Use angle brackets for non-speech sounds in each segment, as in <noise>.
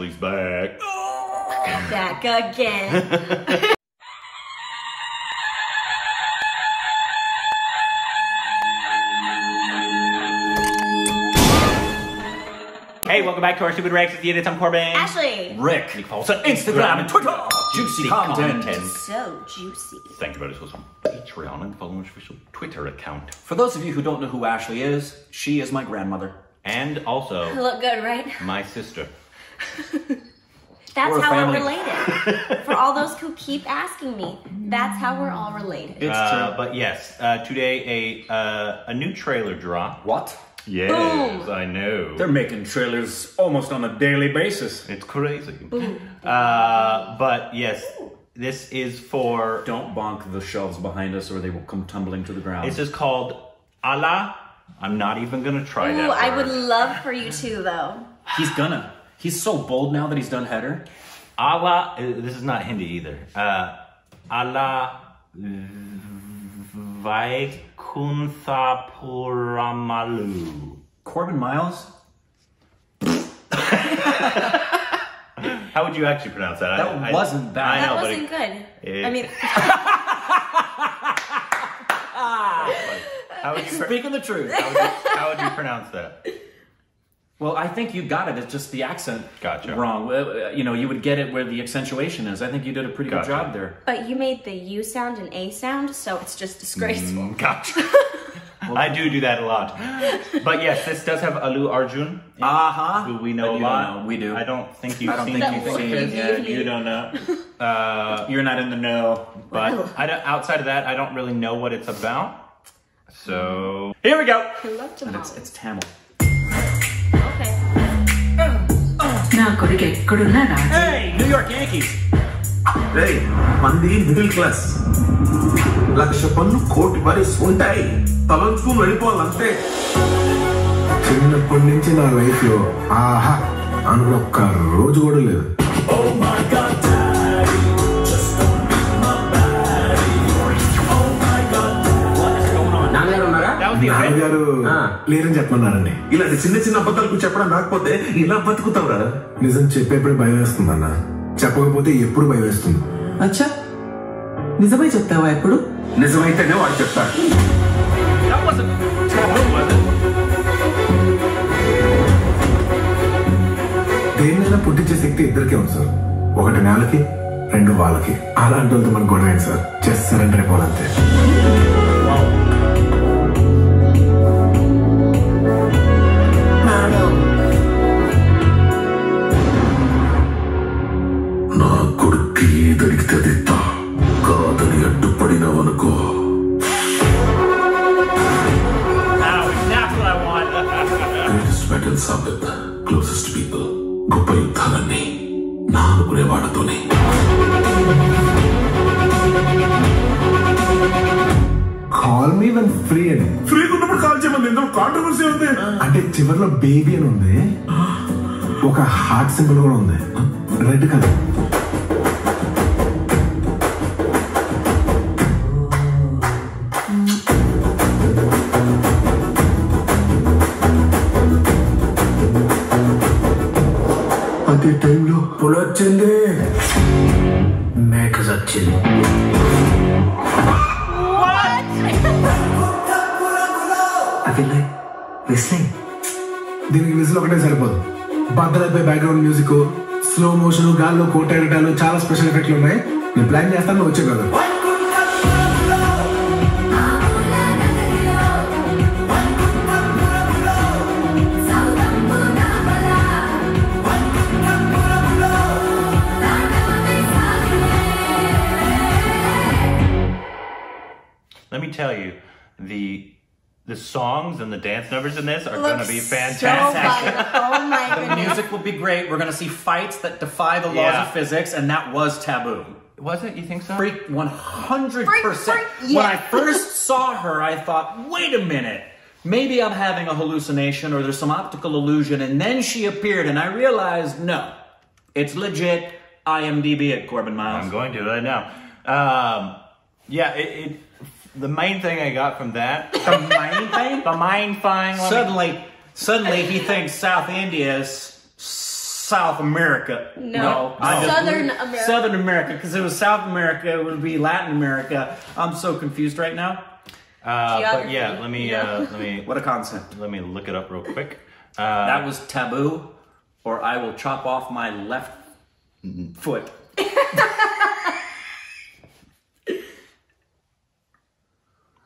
Ashley's back. Back again. <laughs> Hey, welcome back to our Stupid Reacts. It's the edit. I'm Korbin. Ashley. Rick. Nick Paulson. Instagram and Twitter. Juicy Juicy content. content. So juicy. Thank you very much for us on Patreon and follow our official Twitter account. For those of you who don't know who Ashley is, she is my grandmother. And also Look good, right? my sister. <laughs> That's We're how family. we're related. <laughs> For all those who keep asking me, that's how we're all related. It's Uh, true. but yes, uh, today a uh, a new trailer drop. What? Yes, Boom. I know. They're making trailers almost on a daily basis. It's crazy. Uh, but yes, this is for. Don't bonk the shelves behind us or they will come tumbling to the ground. This is called Ala. I'm not even gonna try Ooh, that. I would love for you to, though. He's gonna. He's so bold now that he's done header. Ala. uh, This is not Hindi either. Uh, Ala Vaikunthapuramalu. Korbin Miles? How would you actually pronounce that? That wasn't bad. I That know, but wasn't it- good. it- I mean, <laughs> <laughs> how would you Speaking the truth. how would you, how would you pronounce that? Well, I think you got it. It's just the accent Gotcha. wrong. Uh, You know, you would get it where the accentuation is. I think you did a pretty Gotcha. good job there. but you made the U sound an A sound, so it's just disgraceful. Gotcha. <laughs> <laughs> I do do that a lot. But yes, this does have Allu Arjun, Uh-huh. who we know a lot. know. We do. I don't think you've I don't seen think you've seen it. Yeah, you don't know. <laughs> Uh, You're not in the know. but I don't, outside of that, I don't really know what it's about. So here we go. I love to And it's, it's Tamil. నా కొడుకు మంది middle class లక్ష పన్ను కోటి worries ఉంటాయి. తలంచుకుని వెళ్ళిపోవాలంతే. చిన్నప్పటి నుంచి నా లైఫ్లో ఆహా అనుకున్న ఒక్క రోజు కూడా లేదు. నాన్నగారు. లేరని చెప్పమన్నారండి. ఇలాంటి చిన్న చిన్న అబద్ధాలకు చెప్పడం రాకపోతే ఇలా బతుకుతావురా. నిజం చెప్పేప్పుడు భయం వేస్తుంది అన్న. చెప్పకపోతే ఎప్పుడు భయం వేస్తుంది. అచ్చా. నిజమే చెప్తావా ఎప్పుడు? నిజమైతేనే వాడు చెప్తాడు? దేన్నైనా పుట్టించే శక్తి ఇద్దరికే ఉంది సార్. ఒకటి నేలకి రెండు వాళ్ళకి అలాంటి వాళ్ళతో మనకు గొడవ సార్. జస్ట్ సరెండర్ నా అనుకునే వాడితోనే కాల్ మీ వన్ ఫ్రీ అని. ఫ్రీ ఉన్నప్పుడు కాల్ చేయమని ఎందుకు కాంట్రవర్సీ ఉంది అంటే చివరిలో బేబీ అని ఉంది. ఒక హార్ట్ సింబల్ కూడా ఉంది. రెడ్ కలర్ అదే టైంలో పులొచ్చింది. మేక చచ్చింది విస్లింగ్. దీనికి విజిల్ ఒకటే సరిపోదు. బద్దలైపోయి బ్యాక్గ్రౌండ్ మ్యూజిక్ స్లో మోషన్ గాల్లో కోటేయడాలు చాలా స్పెషల్ ఎఫెక్ట్లు ఉన్నాయి. నేను ప్లాన్ చేస్తాను వచ్చే కదా. Let me tell you, the the songs and the dance numbers in this are going to be fantastic. fun. Oh my <laughs> The music will be great. We're gonna see fights that defy the laws Yeah. of physics, and that was Tabu. Was it? You think so? Freak 100%. Freak, freak, When. I first saw her, I thought, wait a minute. Maybe I'm having a hallucination or there's some optical illusion. And then she appeared, and I realized, no, it's legit. IMDb at Korbin Miles. I'm going to right now. Um, yeah, it, it. The main thing I got from that, The main thing? the mind thing. let me- Suddenly, suddenly he thinks South India is South America. No. I just- Southern America. Southern America, because it was South America, it would be Latin America. I'm so confused right now. Uh, but yeah, let me Yeah. uh, let me What a concept. let me look it up real quick. Uh, That was Tabu, or I will chop off my left foot.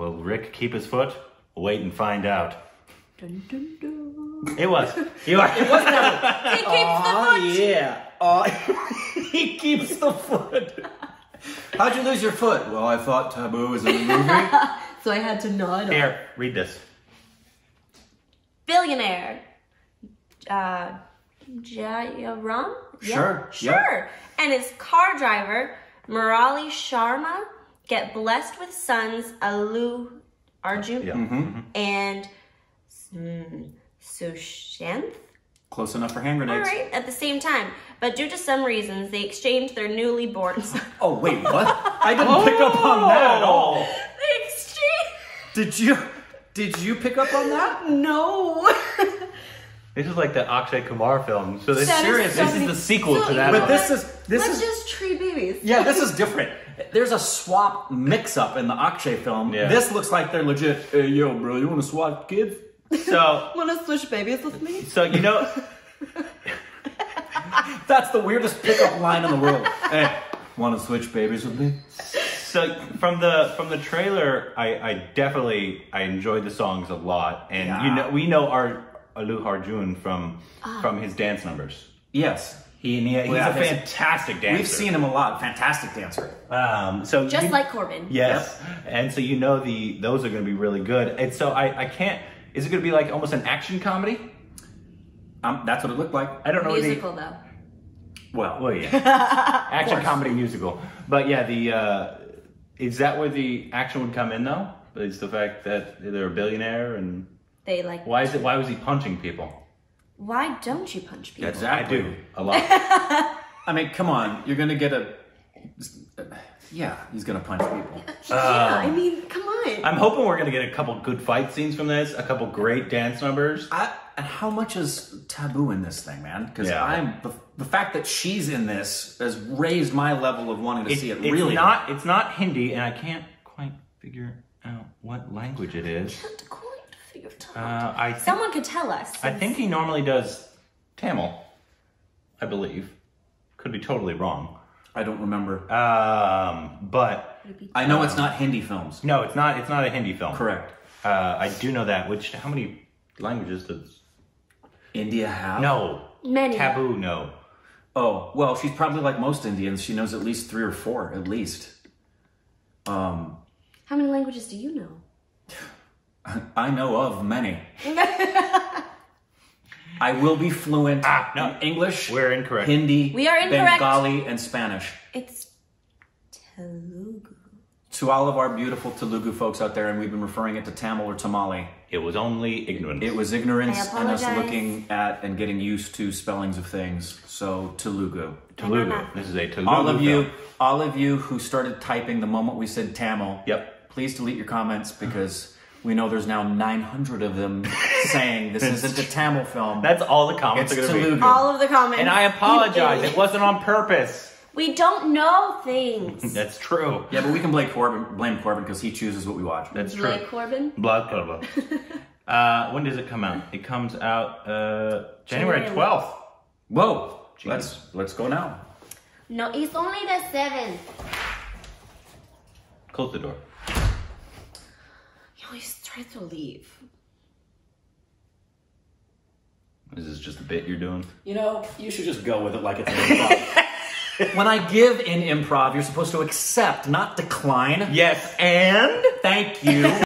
Will Rick keep his foot? Wait and find out. It was. You are. He keeps the foot. yeah. Oh, <laughs> he keeps the foot. How'd you lose your foot? Well, I thought Tabu was in the movie. <laughs> So I had to nod. off. Here, read this. Billionaire. Uh, Jayaram? Sure, Sure. And his car driver, Murali Sharma, get blessed with sons Allu Arjun Yeah. Mm-hmm. and mm, Sushanth. Close enough for hand grenades. right, at the same time. But due to some reasons, they exchanged their newly born sons. <laughs> Oh wait, what? I didn't pick up on that at all. they exchanged? Did you? Did you pick up on that? No. <laughs> This is like the Akshay Kumar film. So this, That is serious. so this is the sequel So to that. But one. this is this Let's is just tree babies. yeah, this is different. There's a swap mix-up in the Akshay film. Yeah. This looks like they're legit. Hey, yo, bro, you want to swap kids? so <laughs> Wanna switch babies with me? so you know <laughs> That's the weirdest pickup line in the world. <laughs> Hey, want to switch babies with me? so from the from the trailer I, I definitely I enjoyed the songs a lot and you know we know our Allu Arjun from ah. from his dance numbers. Yes. He, and he he's Well, a fantastic dancer. We've seen him a lot. Fantastic dancer. um so Just you- like Korbin. Yes, and so you know the those are going to be really good. And so I I can't. Is it going to be like almost an action comedy? Um, that's what it looked like. I don't know. the- Musical though. Well, Well, yeah, <laughs> action comedy musical. But yeah, the uh, is that where the action would come in though? Is the fact that they're a billionaire and They like. why is it? Why was he punching people? Why don't you punch people? exactly. I do a lot. <laughs> I mean, come on. You're gonna get a. Yeah, he's gonna punch people. Yeah, I uh, mean, come on. I'm hoping we're going to get a couple good fight scenes from this, a couple great dance numbers. I, and how much is Tabu in this thing, man? Because Yeah. I'm the, the fact that she's in this has raised my level of wanting to It- see it. it's really, not. It's not Hindi, and I can't quite figure out what language it is. Can't quite figure. Uh, I think, Someone could tell us. I think he normally does Tamil, I believe. Could be totally wrong. I don't remember. Um, but I know it's not Hindi films. no, it's not. It's not a Hindi film. Correct. Uh, I do know that. Which how many languages does? India have No. Many. Tabu. No. Oh well, she's probably like most Indians. She knows at least three or four, at least. Um, How many languages do you know? I know of many. <laughs> I will be fluent Ah, no. in English. We're incorrect. Hindi, We are incorrect. Bengali, and Spanish. It's Telugu. To all of our beautiful Telugu folks out there, and we've been referring it to Tamil or Tamale. It was only ignorance. It was ignorance I and us looking at and getting used to spellings of things. So Telugu. Telugu. This is a Telugu. All of you, film. all of you who started typing the moment we said Tamil. Yep. Please delete your comments because we know there's now 900 of them saying this isn't a Tamil film. That's all the comments it's are going to be. Telugu. All of the comments. And I apologize. It wasn't on purpose. We don't know things. <laughs> That's true. yeah, but we can blame Korbin, blame Korbin because he chooses what we watch. That's true. Blake Korbin. Blah blah blah. <laughs> uh, when does it come out? It comes out uh, January January. twelfth. Whoa, let's let's go now. No, it's only the seventh. Close the door. He always tries to leave. Is this just a bit you're doing? You know, you should just go with it like it's an <laughs> improv. when I give in improv, you're supposed to accept, not decline. Yes, and Thank you.